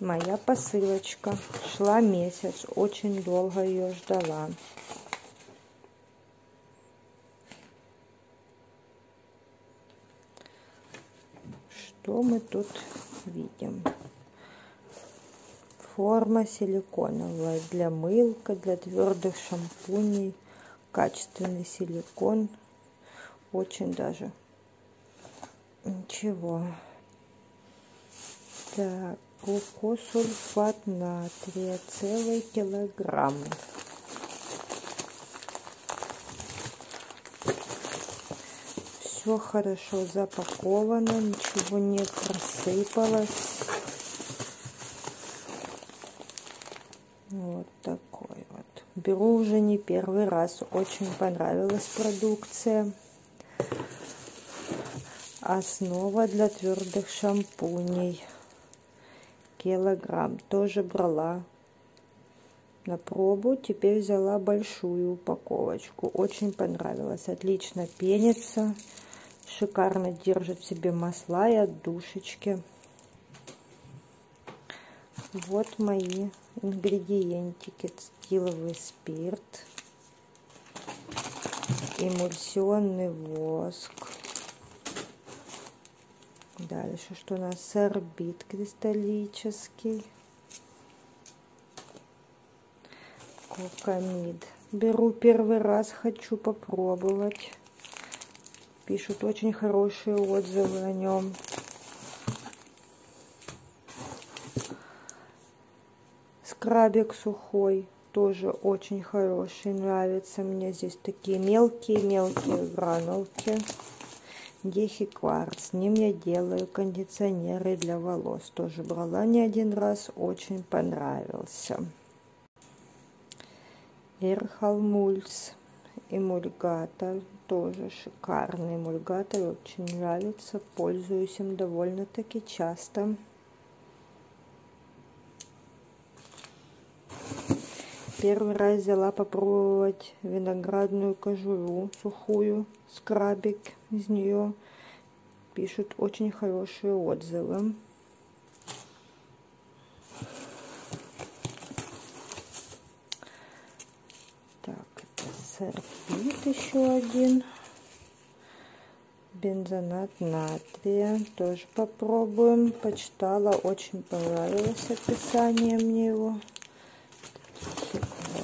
Моя посылочка шла месяц, очень долго ее ждала. Что мы тут видим? Форма силиконовая для мылка, для твердых шампуней. Качественный силикон. Очень даже ничего. Так, глукосульфат натрия целый килограмм. Все хорошо запаковано, ничего не просыпалось. Вот такой вот. Беру уже не первый раз. Очень понравилась продукция. Основа для твердых шампуней килограмм. Тоже брала на пробу. Теперь взяла большую упаковочку. Очень понравилось. Отлично пенится. Шикарно держит себе масла и отдушечки. Вот мои ингредиентики. Стиловый спирт. Эмульсионный воск Дальше что у нас? Сорбит кристаллический. Кокамид. Беру первый раз, хочу попробовать. Пишут очень хорошие отзывы о нем. Скрабик сухой. Тоже очень хороший. Нравится мне здесь такие мелкие-мелкие гранулки. Дехи кварц. С ним я делаю кондиционеры для волос. Тоже брала не один раз. Очень понравился. Эрхалмульс. Эмульгатор. Тоже шикарный эмульгатор. Очень нравится. Пользуюсь им довольно-таки часто. Первый раз взяла попробовать виноградную кожуру сухую, скрабик из нее. Пишут очень хорошие отзывы. Так, сорбит еще один. Бензонат натрия. Тоже попробуем. Почитала, очень понравилось описание мне его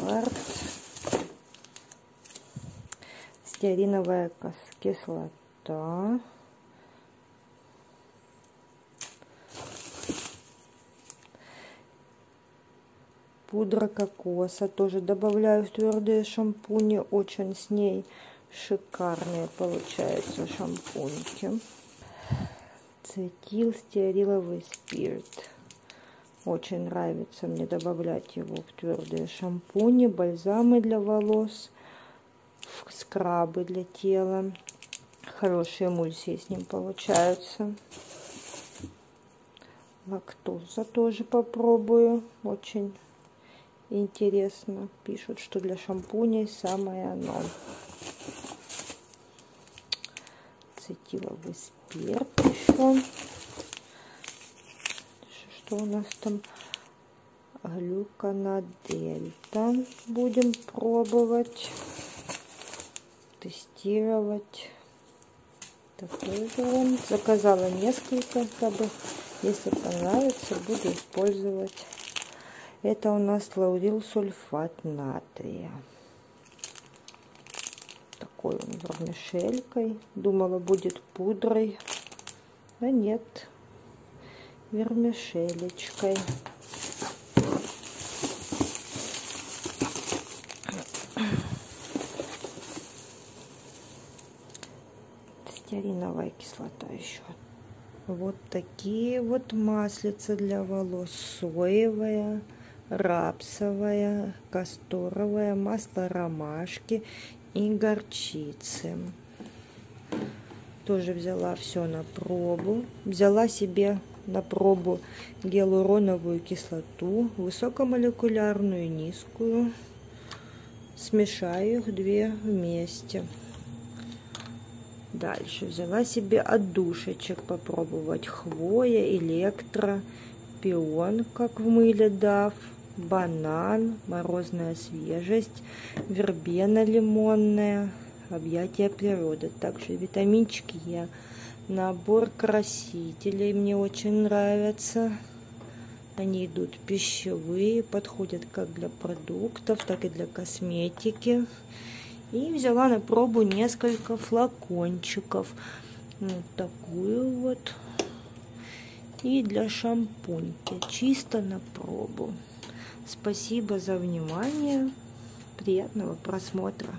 кварц, стеариновая кислота, пудра кокоса тоже добавляю в твердые шампуни, очень с ней шикарные получаются шампуньки. Цветил стеариловый спирт. Очень нравится мне добавлять его в твердые шампуни, бальзамы для волос, в скрабы для тела. Хорошие эмульсии с ним получаются. Лактоза тоже попробую. Очень интересно. Пишут, что для шампуней самое оно. Цитиловый спирт еще что у нас там глюконадельта будем пробовать тестировать. Такой же он. Заказала несколько чтобы если понравится буду использовать. Это у нас лаурил сульфат натрия. Такой он вермишелькой думала будет пудрой а нет вермишелечкой. Стеариновая кислота еще. Вот такие вот маслица для волос. Соевая, рапсовая, касторовая, масло ромашки и горчицы. Тоже взяла все на пробу. Взяла себе на пробу гиалуроновую кислоту, высокомолекулярную и низкую. Смешаю их две вместе. Дальше взяла себе отдушечек попробовать. Хвоя, электро, скорпион, как в мыле дав, банан, морозная свежесть, вербена лимонная, объятия природы. Также витаминчики Е. Набор красителей мне очень нравится. Они идут пищевые, подходят как для продуктов, так и для косметики. И взяла на пробу несколько флакончиков. Вот такую вот. И для шампуньки. Чисто на пробу. Спасибо за внимание. Приятного просмотра.